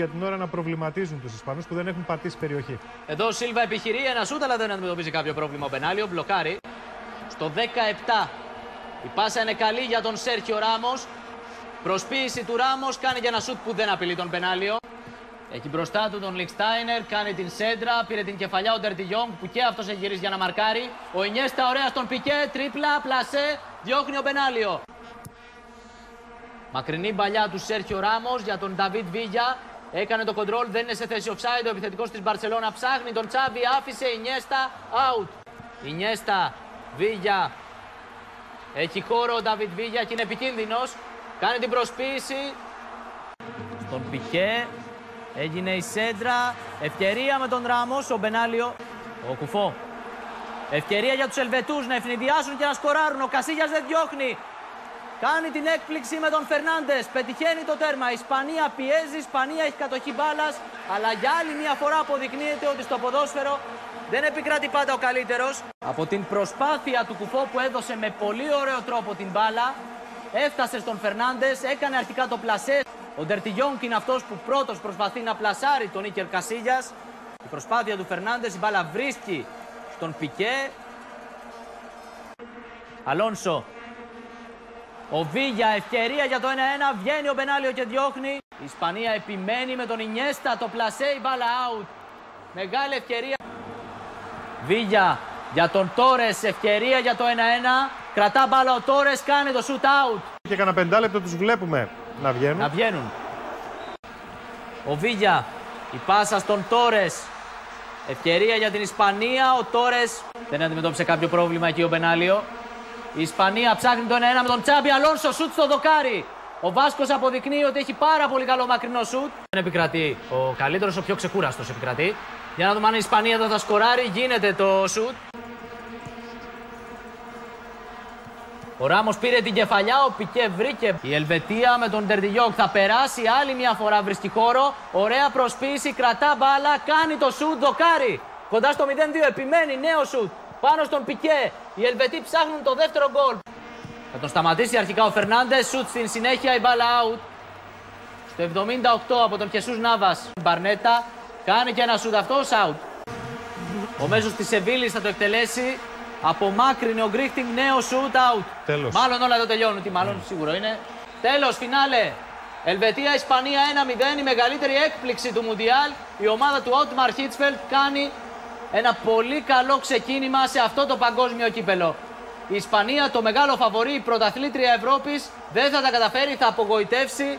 για την ώρα να προβληματίζουν τους Ισπανούς που δεν έχουν πατήσει περιοχή. Εδώ ο Σίλβα επιχειρεί ένας σούτ, αλλά δεν αντιμετωπίζει κάποιο πρόβλημα ο Μπενάλιο. Μπλοκάρει. Στο 17 η πάσα είναι καλή για τον Σέρχιο Ράμος. Προσποίηση του Ράμος κάνει και ένα σούτ που δεν απειλεί τον Μπενάλιο. Έχει μπροστά του τον Λιχστάινερ, κάνει την σέντρα, πήρε την κεφαλιά ο Ντερτιγιόγκ που και αυτός έχει γυρίσει για να μαρκάρει. Ο Ινιέστα ωραία στον πικέ, τρίπλα, πλασέ, διώχνει ο Μπενάλιο. Μακρινή παλιά του Σέρχιο Ράμος για τον Νταβίτ Βίγια. Έκανε το κοντρόλ, δεν είναι σε θέση offside. Ο επιθετικό της Μπαρσελόνα ψάχνει τον Τσάβι, άφησε Ινιέστα, out. Ινιέστα, Βίγια. Έχει χώρο ο Νταβίτ Βίγια και είναι επικίνδυνος. Κάνει την προσποίηση. Στον Πικέ. Έγινε η σέντρα. Ευκαιρία με τον Ράμος, ο Μπενάλιο. Ο Κουφό. Ευκαιρία για τους Ελβετούς να ευνηδιάσουν και να σκοράρουν. Ο Κασίγια δεν διώχνει. Κάνει την έκπληξη με τον Φερνάντες. Πετυχαίνει το τέρμα. Η Ισπανία πιέζει. Η Ισπανία έχει κατοχή μπάλας. Αλλά για άλλη μια φορά αποδεικνύεται ότι στο ποδόσφαιρο δεν επικρατεί πάντα ο καλύτερος. Από την προσπάθεια του Κουφό που έδωσε με πολύ ωραίο τρόπο την μπάλα. Έφτασε στον Φερνάντες. Έκανε αρχικά το πλασέ. Ο Ντερτιγιόνκ είναι αυτός που πρώτος προσπαθεί να πλασάρει τον Ίκερ Κασίγια. Η προσπάθεια του Φερνάντες. Η μπάλα βρίσκει στον Πικέ. Αλόνσο ο Βίγια, ευκαιρία για το 1-1. Βγαίνει ο Μπενάλιο και διώχνει. Η Ισπανία επιμένει με τον Ινιέστα. Το πλασέ, η μπάλα out. Μεγάλη ευκαιρία. Βίγια για τον Τόρες. Ευκαιρία για το 1-1. Κρατά μπάλα ο Τόρες, κάνει το shoot out. Και κανένα πεντάλεπτο τους βλέπουμε να βγαίνουν. Να βγαίνουν. Ο Βίγια. Η πάσα στον Τόρες. Ευκαιρία για την Ισπανία. Ο Τόρες δεν αντιμετώπισε κάποιο πρόβλημα εκεί ο Μπενάλιο. Η Ισπανία ψάχνει τον ένα με τον Τσάμπι Αλόνσο σουτ στο δοκάρι. Ο Βάσκος αποδεικνύει ότι έχει πάρα πολύ καλό μακρινό σουτ. Δεν επικρατεί ο καλύτερος, ο πιο ξεκούραστος επικρατεί. Για να δούμε αν η Ισπανία εδώ θα σκοράρει. Γίνεται το σουτ. Ο Ράμος πήρε την κεφαλιά, ο Πικέ βρήκε. Η Ελβετία με τον Τερντιγιόκ θα περάσει άλλη μια φορά βρίσκει χώρο. Ωραία προσποίηση, κρατά μπάλα, κάνει το σουτ, δοκάρι. Κοντά στο 0-2, επιμένει, νέο σουτ πάνω στον Πικέ. Οι Ελβετοί ψάχνουν το δεύτερο γκολ. Θα τον σταματήσει αρχικά ο Φερνάντες. Σουτ στην συνέχεια η μπάλα out. Στο 78 από τον Χεσούς Νάβα. Μπαρνέτα κάνει και ένα σουτ αυτός out. Ο μέσος της Σεβίλης θα το εκτελέσει. Απομάκρυνε ο Γκρίχτινγκ νέο σουτ out. Τέλος. Μάλλον όλα το τελειώνουν. Τι μάλλον σίγουρο είναι. Τέλος, φινάλε. Ελβετία-Ισπανία 1-0. Η μεγαλύτερη έκπληξη του Μουντιάλ. Η ομάδα του Ότμαρ Χίτσφελτ κάνει ένα πολύ καλό ξεκίνημα σε αυτό το παγκόσμιο κύπελο. Η Ισπανία, το μεγάλο φαβορή, η πρωταθλήτρια Ευρώπης, δεν θα τα καταφέρει, θα απογοητεύσει